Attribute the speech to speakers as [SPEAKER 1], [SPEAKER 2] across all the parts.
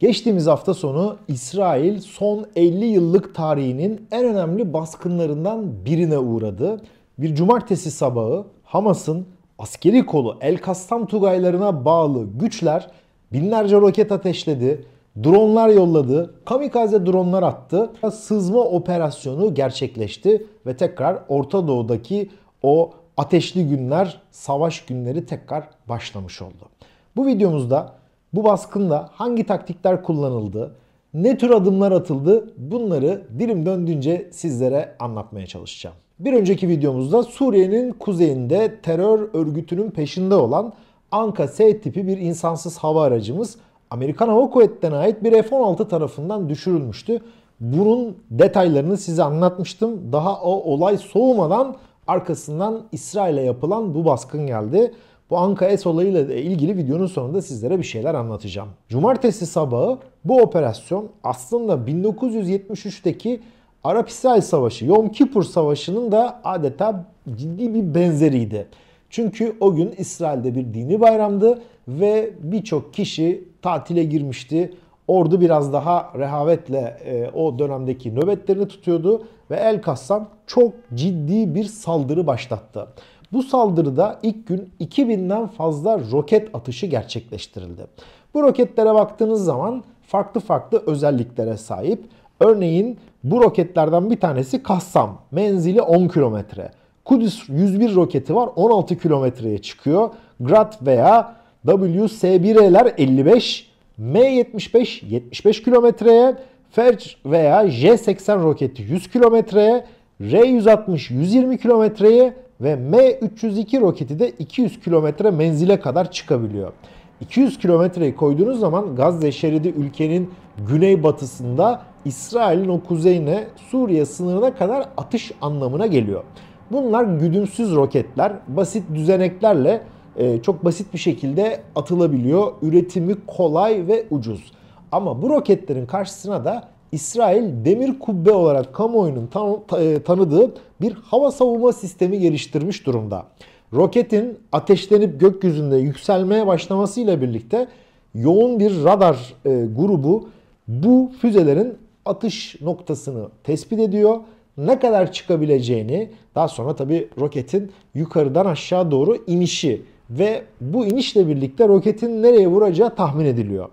[SPEAKER 1] Geçtiğimiz hafta sonu İsrail son 50 yıllık tarihinin en önemli baskınlarından birine uğradı. Bir cumartesi sabahı Hamas'ın askeri kolu El Kassam Tugaylarına bağlı güçler binlerce roket ateşledi, dronlar yolladı, kamikaze dronlar attı. Sızma operasyonu gerçekleşti ve tekrar Orta Doğu'daki o ateşli günler, savaş günleri tekrar başlamış oldu. Bu videomuzda bu baskında hangi taktikler kullanıldı, ne tür adımlar atıldı bunları dilim döndüğünce sizlere anlatmaya çalışacağım. Bir önceki videomuzda Suriye'nin kuzeyinde terör örgütünün peşinde olan Anka S tipi bir insansız hava aracımız Amerikan Hava Kuvvetleri'ne ait bir F-16 tarafından düşürülmüştü. Bunun detaylarını size anlatmıştım. Daha o olay soğumadan arkasından İsrail'e yapılan bu baskın geldi. Bu Anka S olayıyla ilgili videonun sonunda sizlere bir şeyler anlatacağım. Cumartesi sabahı bu operasyon aslında 1973'teki Arap-İsrail Savaşı, Yom Kippur Savaşı'nın da adeta ciddi bir benzeriydi. Çünkü o gün İsrail'de bir dini bayramdı ve birçok kişi tatile girmişti. Ordu biraz daha rehavetle e, o dönemdeki nöbetlerini tutuyordu ve El Kassam çok ciddi bir saldırı başlattı. Bu saldırıda ilk gün 2000'den fazla roket atışı gerçekleştirildi. Bu roketlere baktığınız zaman farklı farklı özelliklere sahip. Örneğin bu roketlerden bir tanesi Kassam. Menzili 10 kilometre. Kudüs 101 roketi var 16 kilometreye çıkıyor. Grad veya WS-1'ler 55, M75 75 kilometreye, Ferc veya J80 roketi 100 kilometreye, R160 120 kilometreye ve M302 roketi de 200 kilometre menzile kadar çıkabiliyor. 200 kilometreyi koyduğunuz zaman Gazze şeridi ülkenin güneybatısında İsrail'in o kuzeyine Suriye sınırına kadar atış anlamına geliyor. Bunlar güdümsüz roketler, basit düzeneklerle e, çok basit bir şekilde atılabiliyor. Üretimi kolay ve ucuz. Ama bu roketlerin karşısına da İsrail demir kubbe olarak kamuoyunun e, tanıdığı bir hava savunma sistemi geliştirmiş durumda. Roketin ateşlenip gökyüzünde yükselmeye başlamasıyla birlikte yoğun bir radar e, grubu bu füzelerin atış noktasını tespit ediyor. Ne kadar çıkabileceğini, daha sonra tabi roketin yukarıdan aşağı doğru inişi ve bu inişle birlikte roketin nereye vuracağı tahmin ediliyor.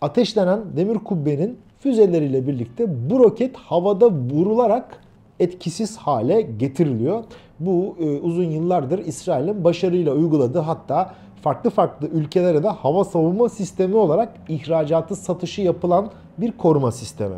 [SPEAKER 1] Ateşlenen demir kubbenin füzeleriyle birlikte bu roket havada vurularak etkisiz hale getiriliyor. Bu e, uzun yıllardır İsrail'in başarıyla uyguladığı hatta farklı farklı ülkelere de hava savunma sistemi olarak ihracatı satışı yapılan bir koruma sistemi.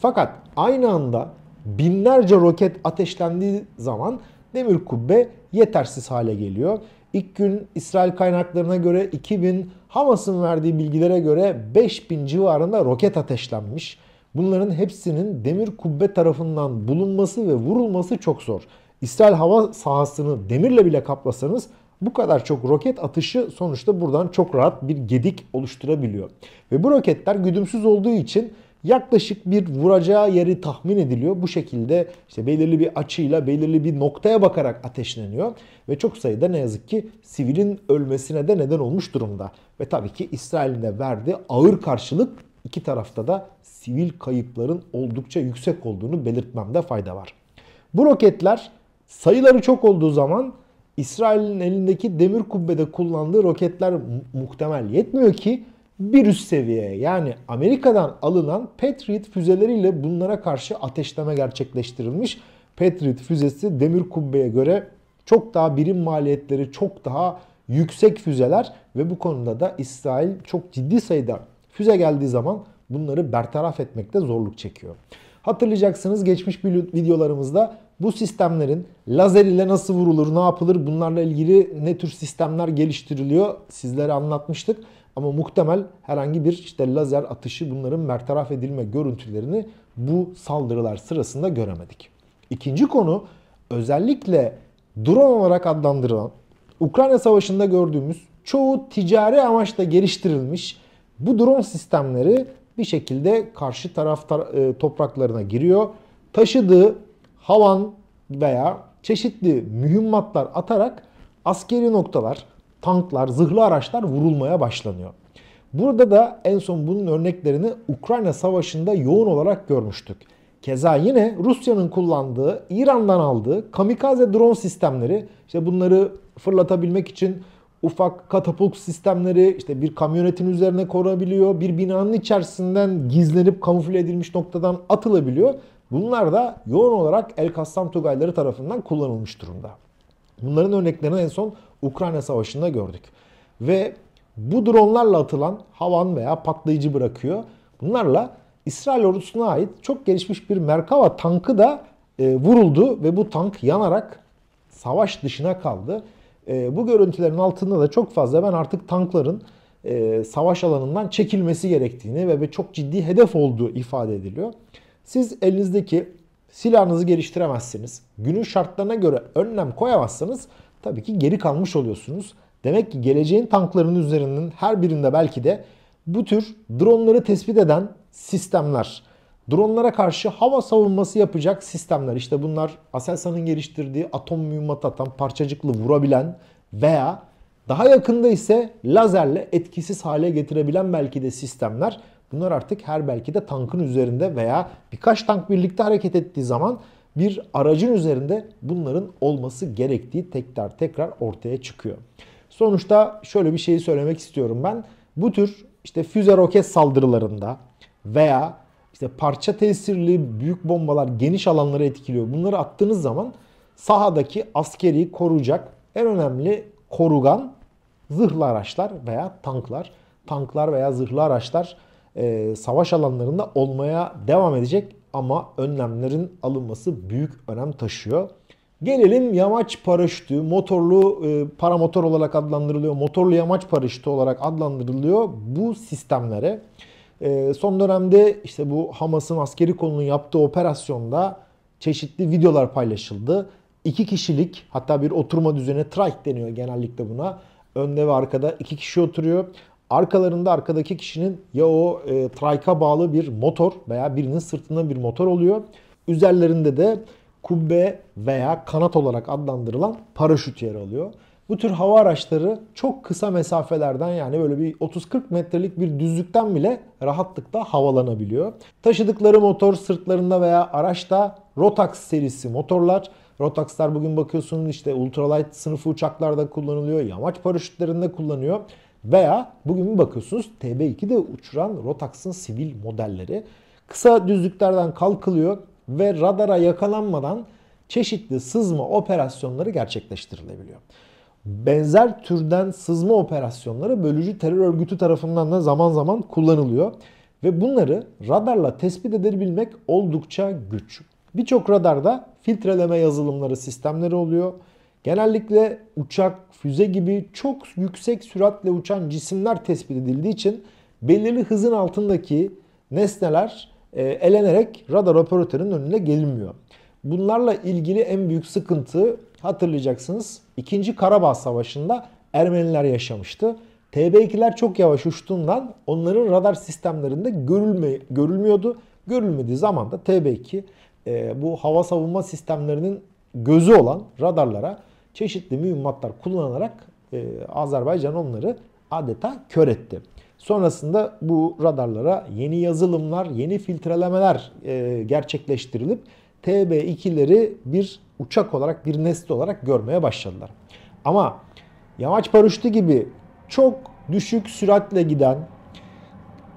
[SPEAKER 1] Fakat aynı anda binlerce roket ateşlendiği zaman demir kubbe yetersiz hale geliyor. İlk gün İsrail kaynaklarına göre 2000, Hamas'ın verdiği bilgilere göre 5000 civarında roket ateşlenmiş. Bunların hepsinin demir kubbe tarafından bulunması ve vurulması çok zor. İsrail hava sahasını demirle bile kaplasanız bu kadar çok roket atışı sonuçta buradan çok rahat bir gedik oluşturabiliyor. Ve bu roketler güdümsüz olduğu için yaklaşık bir vuracağı yeri tahmin ediliyor. Bu şekilde işte belirli bir açıyla, belirli bir noktaya bakarak ateşleniyor. Ve çok sayıda ne yazık ki sivilin ölmesine de neden olmuş durumda. Ve tabii ki İsrail'in de verdiği ağır karşılık iki tarafta da sivil kayıpların oldukça yüksek olduğunu belirtmemde fayda var. Bu roketler sayıları çok olduğu zaman İsrail'in elindeki demir kubbede kullandığı roketler muhtemel yetmiyor ki bir üst seviyeye yani Amerika'dan alınan Patriot füzeleriyle bunlara karşı ateşleme gerçekleştirilmiş. Patriot füzesi demir kubbeye göre çok daha birim maliyetleri çok daha yüksek füzeler ve bu konuda da İsrail çok ciddi sayıda füze geldiği zaman bunları bertaraf etmekte zorluk çekiyor. Hatırlayacaksınız geçmiş videolarımızda bu sistemlerin lazer ile nasıl vurulur, ne yapılır bunlarla ilgili ne tür sistemler geliştiriliyor sizlere anlatmıştık. Ama muhtemel herhangi bir işte lazer atışı bunların bertaraf edilme görüntülerini bu saldırılar sırasında göremedik. İkinci konu özellikle drone olarak adlandırılan Ukrayna Savaşı'nda gördüğümüz çoğu ticari amaçla geliştirilmiş bu drone sistemleri bir şekilde karşı taraf e, topraklarına giriyor. Taşıdığı havan veya çeşitli mühimmatlar atarak askeri noktalar, tanklar, zırhlı araçlar vurulmaya başlanıyor. Burada da en son bunun örneklerini Ukrayna Savaşı'nda yoğun olarak görmüştük. Keza yine Rusya'nın kullandığı, İran'dan aldığı kamikaze drone sistemleri, işte bunları fırlatabilmek için ufak katapult sistemleri işte bir kamyonetin üzerine korabiliyor. Bir binanın içerisinden gizlenip kamufle edilmiş noktadan atılabiliyor. Bunlar da yoğun olarak El Kassam Tugayları tarafından kullanılmış durumda. Bunların örneklerini en son Ukrayna Savaşı'nda gördük. Ve bu dronlarla atılan havan veya patlayıcı bırakıyor. Bunlarla İsrail ordusuna ait çok gelişmiş bir Merkava tankı da e, vuruldu ve bu tank yanarak savaş dışına kaldı. E, bu görüntülerin altında da çok fazla ben artık tankların e, savaş alanından çekilmesi gerektiğini ve çok ciddi hedef olduğu ifade ediliyor. Siz elinizdeki silahınızı geliştiremezsiniz. Günün şartlarına göre önlem koyamazsanız tabii ki geri kalmış oluyorsunuz. Demek ki geleceğin tanklarının üzerinin her birinde belki de bu tür dronları tespit eden sistemler, dronlara karşı hava savunması yapacak sistemler. İşte bunlar Aselsan'ın geliştirdiği atom mühimmat atan, parçacıklı vurabilen veya daha yakında ise lazerle etkisiz hale getirebilen belki de sistemler. Bunlar artık her belki de tankın üzerinde veya birkaç tank birlikte hareket ettiği zaman bir aracın üzerinde bunların olması gerektiği tekrar tekrar ortaya çıkıyor. Sonuçta şöyle bir şeyi söylemek istiyorum ben. Bu tür işte füze roket saldırılarında veya işte parça tesirli büyük bombalar geniş alanları etkiliyor. Bunları attığınız zaman sahadaki askeri koruyacak en önemli korugan zırhlı araçlar veya tanklar. Tanklar veya zırhlı araçlar e, savaş alanlarında olmaya devam edecek ama önlemlerin alınması büyük önem taşıyor. Gelelim yamaç paraşütü, motorlu e, paramotor olarak adlandırılıyor, motorlu yamaç paraşütü olarak adlandırılıyor bu sistemlere. E, son dönemde işte bu Hamas'ın askeri kolunun yaptığı operasyonda çeşitli videolar paylaşıldı. İki kişilik hatta bir oturma düzeni trike deniyor genellikle buna. Önde ve arkada iki kişi oturuyor. Arkalarında arkadaki kişinin ya o e, trike'a bağlı bir motor veya birinin sırtında bir motor oluyor. Üzerlerinde de kubbe veya kanat olarak adlandırılan paraşüt yer alıyor. Bu tür hava araçları çok kısa mesafelerden yani böyle bir 30-40 metrelik bir düzlükten bile rahatlıkla havalanabiliyor. Taşıdıkları motor sırtlarında veya araçta Rotax serisi motorlar. Rotax'lar bugün bakıyorsunuz işte ultralight sınıfı uçaklarda kullanılıyor, yamaç paraşütlerinde kullanıyor. Veya bugün bir bakıyorsunuz TB2'de uçuran Rotax'ın sivil modelleri. Kısa düzlüklerden kalkılıyor ve radara yakalanmadan çeşitli sızma operasyonları gerçekleştirilebiliyor. Benzer türden sızma operasyonları bölücü terör örgütü tarafından da zaman zaman kullanılıyor. Ve bunları radarla tespit edebilmek oldukça güç. Birçok radarda filtreleme yazılımları sistemleri oluyor. Genellikle uçak, füze gibi çok yüksek süratle uçan cisimler tespit edildiği için belirli hızın altındaki nesneler e, elenerek radar operatörünün önüne gelinmiyor. Bunlarla ilgili en büyük sıkıntı hatırlayacaksınız 2. Karabağ Savaşı'nda Ermeniler yaşamıştı. TB2'ler çok yavaş uçtuğundan onların radar sistemlerinde görülme, görülmüyordu. Görülmediği zaman da TB2 e, bu hava savunma sistemlerinin gözü olan radarlara çeşitli mühimmatlar kullanarak e, Azerbaycan onları adeta kör etti. Sonrasında bu radarlara yeni yazılımlar, yeni filtrelemeler e, gerçekleştirilip TB2'leri bir uçak olarak, bir nesne olarak görmeye başladılar. Ama yamaç paraşütü gibi çok düşük süratle giden,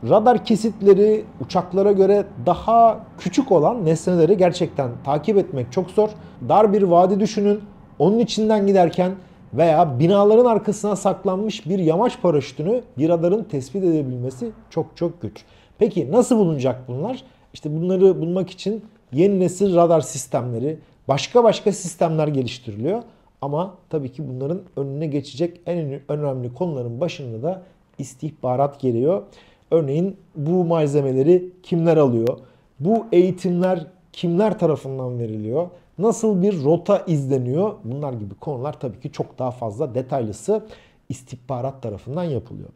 [SPEAKER 1] radar kesitleri uçaklara göre daha küçük olan nesneleri gerçekten takip etmek çok zor. Dar bir vadi düşünün. Onun içinden giderken veya binaların arkasına saklanmış bir yamaç paraşütünü bir radarın tespit edebilmesi çok çok güç. Peki nasıl bulunacak bunlar? İşte bunları bulmak için yeni nesil radar sistemleri, başka başka sistemler geliştiriliyor. Ama tabii ki bunların önüne geçecek en önemli konuların başında da istihbarat geliyor. Örneğin bu malzemeleri kimler alıyor? Bu eğitimler kimler tarafından veriliyor? Nasıl bir rota izleniyor? Bunlar gibi konular tabii ki çok daha fazla detaylısı istihbarat tarafından yapılıyor.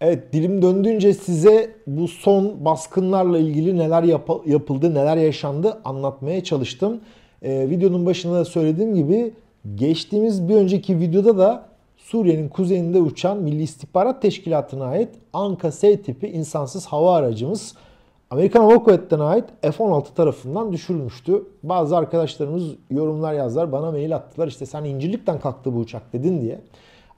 [SPEAKER 1] Evet dilim döndüğünce size bu son baskınlarla ilgili neler yap- yapıldı, neler yaşandı anlatmaya çalıştım. Ee, videonun başında da söylediğim gibi geçtiğimiz bir önceki videoda da Suriye'nin kuzeyinde uçan Milli İstihbarat Teşkilatı'na ait Anka-S tipi insansız hava aracımız Amerikan Hava Kuvvetleri'ne ait F-16 tarafından düşürülmüştü. Bazı arkadaşlarımız yorumlar yazdılar. Bana mail attılar. İşte sen incirlikten kalktı bu uçak dedin diye.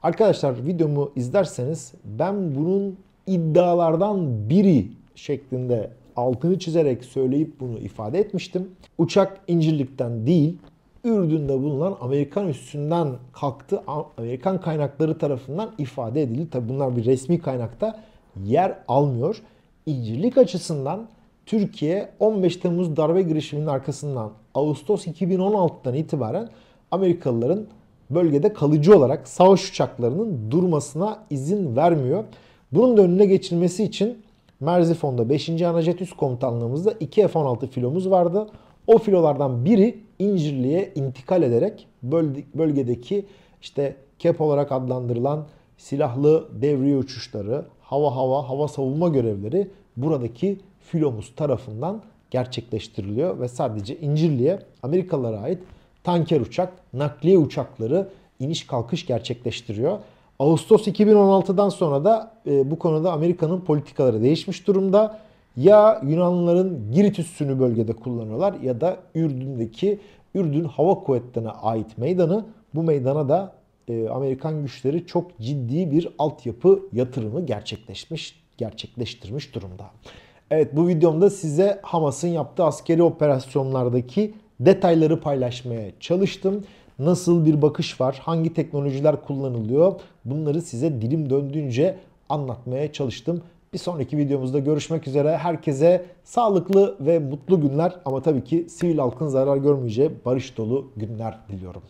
[SPEAKER 1] Arkadaşlar videomu izlerseniz ben bunun iddialardan biri şeklinde altını çizerek söyleyip bunu ifade etmiştim. Uçak incirlikten değil, Ürdün'de bulunan Amerikan üssünden kalktı. Amerikan kaynakları tarafından ifade edildi. Tabi bunlar bir resmi kaynakta yer almıyor. İncirlik açısından Türkiye 15 Temmuz darbe girişiminin arkasından Ağustos 2016'dan itibaren Amerikalıların bölgede kalıcı olarak savaş uçaklarının durmasına izin vermiyor. Bunun da önüne geçilmesi için Merzifon'da 5. Anajet Üst Komutanlığımızda 2 F-16 filomuz vardı. O filolardan biri İncirli'ye intikal ederek bölgedeki işte KEP olarak adlandırılan silahlı devriye uçuşları, hava hava hava savunma görevleri buradaki filomuz tarafından gerçekleştiriliyor ve sadece İncirli'ye Amerikalılara ait tanker uçak, nakliye uçakları iniş kalkış gerçekleştiriyor. Ağustos 2016'dan sonra da e, bu konuda Amerika'nın politikaları değişmiş durumda. Ya Yunanlıların Girit üssünü bölgede kullanıyorlar ya da Ürdün'deki Ürdün Hava Kuvvetleri'ne ait meydanı. Bu meydana da e, Amerikan güçleri çok ciddi bir altyapı yatırımı gerçekleşmiş, gerçekleştirmiş durumda. Evet bu videomda size Hamas'ın yaptığı askeri operasyonlardaki detayları paylaşmaya çalıştım. Nasıl bir bakış var, hangi teknolojiler kullanılıyor bunları size dilim döndüğünce anlatmaya çalıştım. Bir sonraki videomuzda görüşmek üzere. Herkese sağlıklı ve mutlu günler ama tabii ki sivil halkın zarar görmeyeceği barış dolu günler diliyorum.